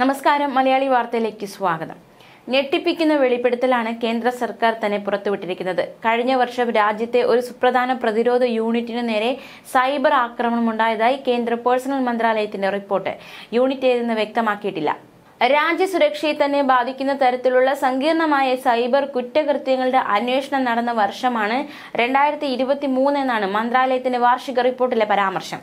നമസ്കാരം മലയാളി വാർത്തയിലേക്ക് സ്വാഗതം. ഞെട്ടിപ്പിക്കുന്ന വെളിപ്പെടുത്തലാണ് കേന്ദ്ര സർക്കാർ തന്നെ പുറത്തുവിട്ടിരിക്കുന്നത്. കഴിഞ്ഞ വർഷം രാജ്യത്തെ ഒരു സുപ്രധാന പ്രതിരോധ യൂണിറ്റിന് നേരെ സൈബർ ആക്രമണം ഉണ്ടായതായി കേന്ദ്ര പേഴ്സണൽ മന്ത്രാലയത്തിന്റെ റിപ്പോർട്ട്. യൂണിറ്റ് ഏതെന്ന് വ്യക്തമാക്കിയിട്ടില്ല. രാജ്യസുരക്ഷയെ തന്നെ ബാധിക്കുന്ന തരത്തിലുള്ള സങ്കീർണമായ സൈബർ കുറ്റകൃത്യങ്ങളുടെ അന്വേഷണം നടന്ന വർഷമാണ് രണ്ടായിരത്തി ഇരുപത്തി മൂന്ന് എന്നാണ് മന്ത്രാലയത്തിന്റെ വാർഷിക റിപ്പോർട്ടിലെ പരാമർശം.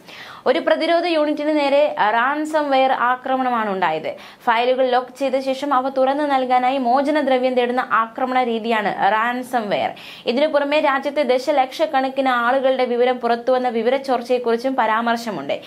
ഒരു പ്രതിരോധ യൂണിറ്റിന് നേരെ റാൻസം വെയർ ആക്രമണമാണ് ഉണ്ടായത്. ഫയലുകൾ ലോക്ക് ചെയ്ത ശേഷം അവ തുറന്നു നൽകാനായി മോചനദ്രവ്യം തേടുന്ന ആക്രമണ രീതിയാണ് റാൻസം വെയർ ഇതിനു പുറമെ രാജ്യത്തെ ദശലക്ഷക്കണക്കിന് ആളുകളുടെ വിവരം പുറത്തുവന്ന വിവരച്ചോർച്ചയെക്കുറിച്ചും പരാമർശമുണ്ട്.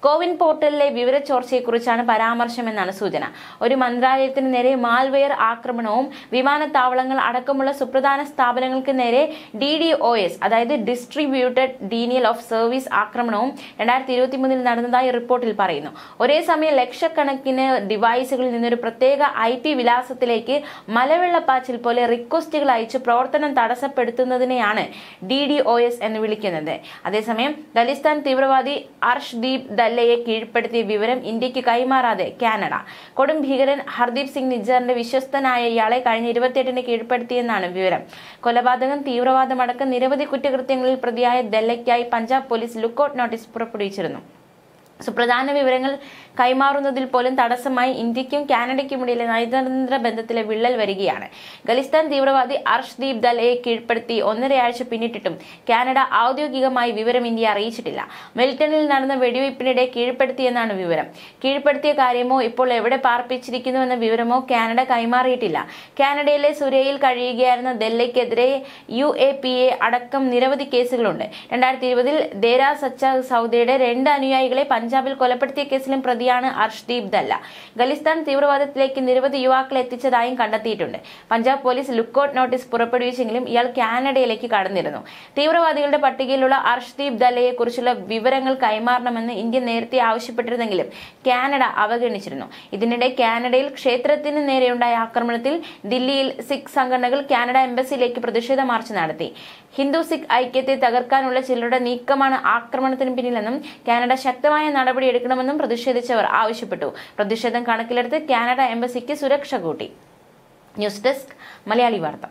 കോവിൻ പോർട്ടലിലെ വിവരച്ചോർച്ചയെക്കുറിച്ചാണ് പരാമർശമെന്നാണ് സൂചന. ഒരു മന്ത്രാലയത്തിന് നേരെ മാൽവെയർ ആക്രമണവും വിമാനത്താവളങ്ങൾ അടക്കമുള്ള സുപ്രധാന സ്ഥാപനങ്ങൾക്ക് നേരെ ഡി ഡി ഒ എസ് അതായത് ഡിസ്ട്രിബ്യൂട്ടഡ് ഡീനിയൽ ഓഫ് സർവീസ് ആക്രമണവും രണ്ടായിരത്തി ഇരുപത്തി മൂന്നിൽ നടന്നതായി റിപ്പോർട്ടിൽ പറയുന്നു. ഒരേ സമയം ലക്ഷക്കണക്കിന് ഡിവൈസുകളിൽ നിന്നൊരു പ്രത്യേക ഐ പി വിലാസത്തിലേക്ക് മലവെള്ളപ്പാച്ചിൽ പോലെ റിക്വസ്റ്റുകൾ അയച്ച് പ്രവർത്തനം തടസ്സപ്പെടുത്തുന്നതിനെയാണ് ഡി ഡി ഒ എസ് എന്ന് വിളിക്കുന്നത്. അതേസമയം ഖലിസ്ഥാൻ തീവ്രവാദി അർഷ്ദീപ് ദല്ലയെ കീഴ്പ്പെടുത്തിയ വിവരം ഇന്ത്യയ്ക്ക് കൈമാറാതെ കാനഡ. കൊടും ഭീകരൻ ഹർദീപ് സിംഗ് നിജ്ജറിന്റെ വിശ്വസ്തനായ ഇയാളെ കഴിഞ്ഞ ഇരുപത്തിയെട്ടിന് കീഴ്പ്പെടുത്തിയെന്നാണ് വിവരം. കൊലപാതകം തീവ്രവാദമടക്കം നിരവധി കുറ്റകൃത്യങ്ങളിൽ പ്രതിയായ ദല്ലയ്ക്കായി പഞ്ചാബ് പോലീസ് ലുക്കൌട്ട് നോട്ടീസ് പുറപ്പെടുവിച്ചിരുന്നു. സുപ്രധാന വിവരങ്ങൾ കൈമാറുന്നതിൽ പോലും തടസ്സമായി ഇന്ത്യക്കും കാനഡയ്ക്കുമിടയിലെ നയതന്ത്ര ബന്ധത്തിലെ വിള്ളൽ വരികയാണ്. ഖലിസ്ഥാൻ തീവ്രവാദി അർഷ്ദീപ് ദലയെ കീഴ്പ്പെടുത്തി ഒന്നരയാഴ്ച പിന്നിട്ടിട്ടും കാനഡ ഔദ്യോഗികമായി വിവരം ഇന്ത്യ അറിയിച്ചിട്ടില്ല. മിൽട്ടണിൽ നടന്ന വെടിവയ്പ്പിനിടെ കീഴ്പ്പെടുത്തിയെന്നാണ് വിവരം. കീഴ്പ്പെടുത്തിയ കാര്യമോ ഇപ്പോൾ എവിടെ പാർപ്പിച്ചിരിക്കുന്നുവെന്ന വിവരമോ കാനഡ കൈമാറിയിട്ടില്ല. കാനഡയിലെ സുരയിൽ കഴിയുകയായിരുന്ന ദല്ലയ്ക്കെതിരെ യു എ പി എ അടക്കം നിരവധി കേസുകളുണ്ട്. രണ്ടായിരത്തി ഇരുപതിൽ ദേരാ സച്ച സൗദയുടെ രണ്ട് അനുയായികളെ പഞ്ചാബിൽ കൊലപ്പെടുത്തിയ കേസിലും പ്രതിയാണ് അർഷ്ദീപ് ദല്ല. ഖലിസ്ഥാൻ തീവ്രവാദത്തിലേക്ക് നിരവധി യുവാക്കളെ എത്തിച്ചതായും കണ്ടെത്തിയിട്ടുണ്ട്. പഞ്ചാബ് പോലീസ് ലുക്കൌട്ട് നോട്ടീസ് പുറപ്പെടുവിച്ചെങ്കിലും ഇയാൾ കാനഡയിലേക്ക് കടന്നിരുന്നു. തീവ്രവാദികളുടെ പട്ടികയിലുള്ള അർഷ്ദീപ് ദല്ലയെ കുറിച്ചുള്ള വിവരങ്ങൾ കൈമാറണമെന്ന് ഇന്ത്യ നേരത്തെ ആവശ്യപ്പെട്ടിരുന്നെങ്കിലും കാനഡ അവഗണിച്ചിരുന്നു. ഇതിനിടെ കാനഡയിൽ ക്ഷേത്രത്തിന് നേരെയുണ്ടായ ആക്രമണത്തിൽ ദില്ലിയിൽ സിഖ് സംഘടനകൾ കാനഡ എംബസിയിലേക്ക് പ്രതിഷേധ മാർച്ച് നടത്തി. ഹിന്ദു സിഖ് ഐക്യത്തെ തകർക്കാനുള്ള ചിലരുടെ നീക്കമാണ് ആക്രമണത്തിന് പിന്നിലെന്നും കാനഡ ശക്തമായ നടപടിയെടുക്കണമെന്നും പ്രതിഷേധിച്ചവർ ആവശ്യപ്പെട്ടു. പ്രതിഷേധം കണക്കിലെടുത്ത് കാനഡ എംബസിക്ക് സുരക്ഷ കൂട്ടി. ന്യൂസ് ഡെസ്ക് മലയാളി വാർത്ത.